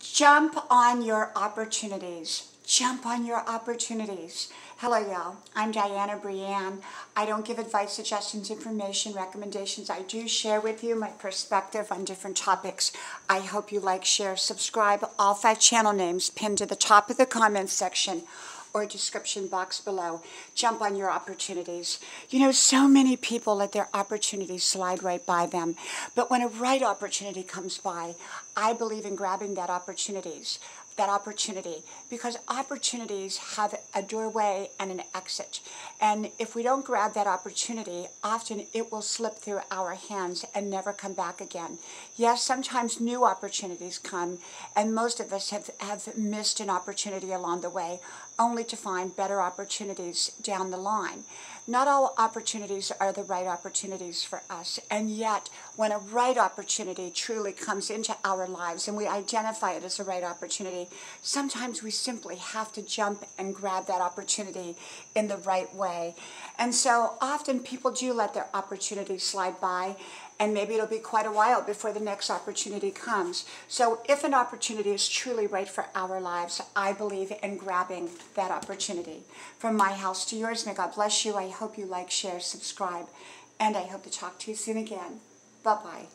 Jump on your opportunities. Jump on your opportunities. Hello, y'all. I'm Dianna Brianne. I don't give advice, suggestions, information, recommendations. I do share with you my perspective on different topics. I hope you like, share, subscribe. All five channel names pinned to the top of the comments section or description box below. Jump on your opportunities. You know, so many people let their opportunities slide right by them. But when a right opportunity comes by, I believe in grabbing that opportunities that opportunity because opportunities have a doorway and an exit. And if we don't grab that opportunity, often it will slip through our hands and never come back again. Yes, sometimes new opportunities come, and most of us have, have missed an opportunity along the way, only to find better opportunities down the line. Not all opportunities are the right opportunities for us, and yet when a right opportunity truly comes into our lives and we identify it as a right opportunity, sometimes we simply have to jump and grab that opportunity in the right way. And so often people do let their opportunities slide by and maybe it'll be quite a while before the next opportunity comes. So if an opportunity is truly right for our lives, I believe in grabbing that opportunity. From my house to yours, may God bless you. I hope you like, share, subscribe, and I hope to talk to you soon again. Bye-bye.